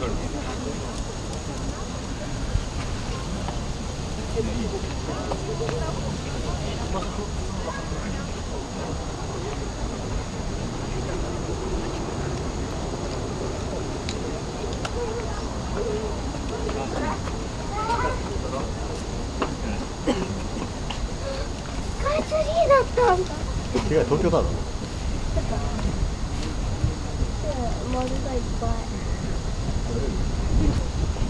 違う東京タワーだ丸がいっぱい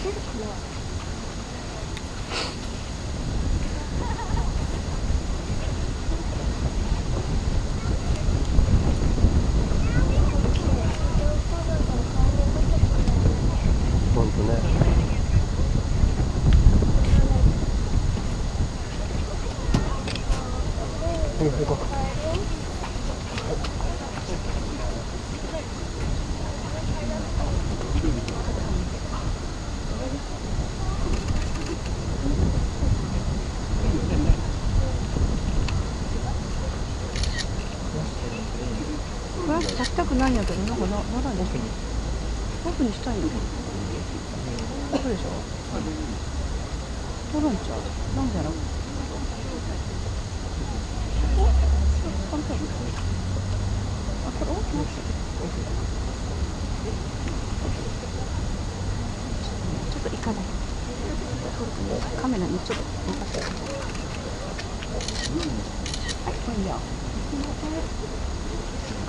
って似てるかな行こうこフラッシュ立ちたくないんやけどなんかなならんでしょオフにしたいんだそうでしょ取るんちゃうなんでやろあこれオフにしてちょっといかないカメラにちょっと向かってはい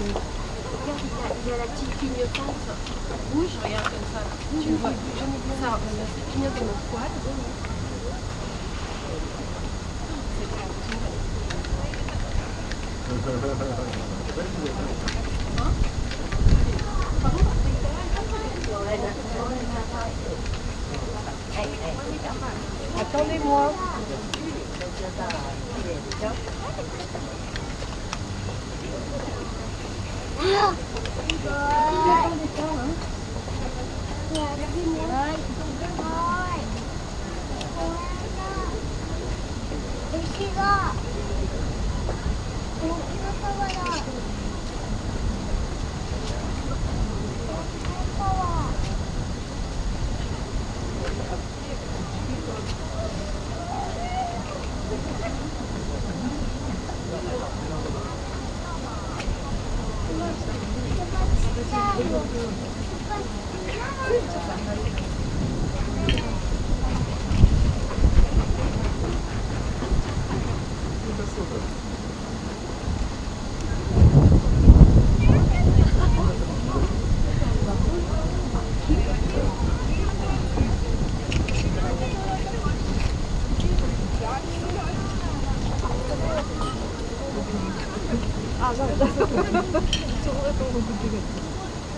Regarde, il y a la petite clignotante rouge, regarde comme ça. Tu vois ça. Ça clignote dans le poil. Attendez-moi. すごい 아, 잘했다. 저번에 또못 느끼겠다.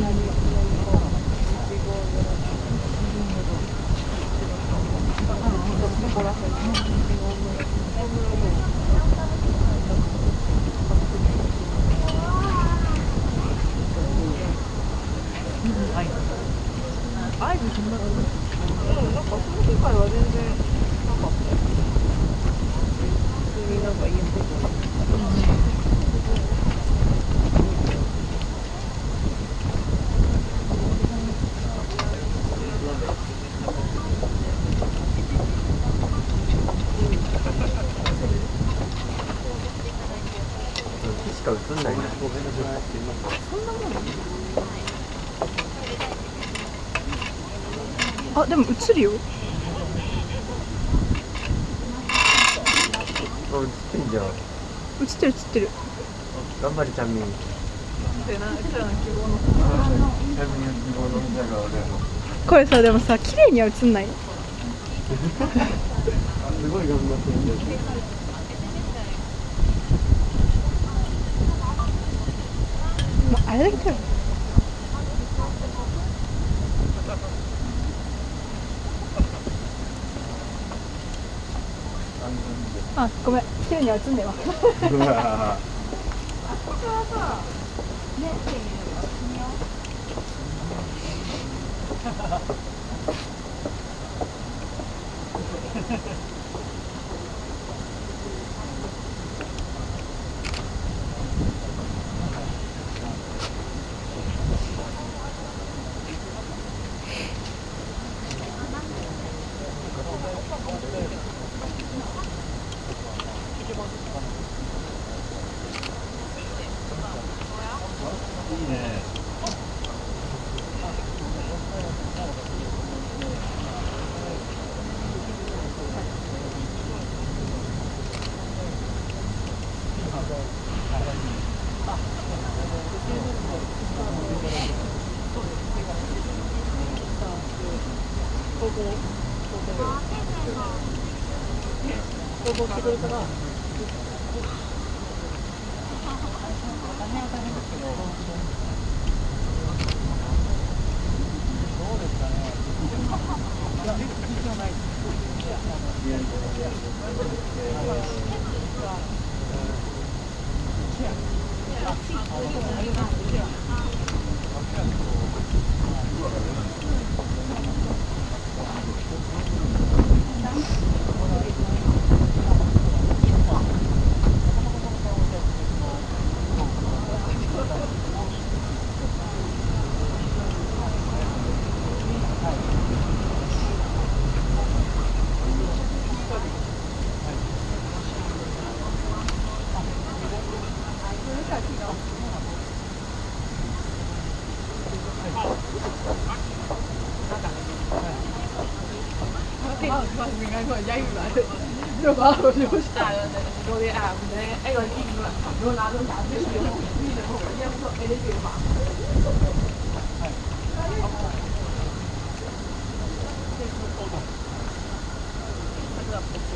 なん。かその機会は全然なかったよ普通になんか家のこと木しか映んないあでも映るよ。あ映ってんじゃん。映ってる映ってる。頑張れちゃんみんこれさでもさ綺麗には映んない すごい頑張ってるんだよ歩いてるあ、ごめん、手に集んでま。あそこはさ、ねっていう。dito ka. 我押韵了。这把我留下了的，我的俺们的那个弟弟，给我拿着拿着水壶，水也不说挨得近嘛。这是够了，这个不行，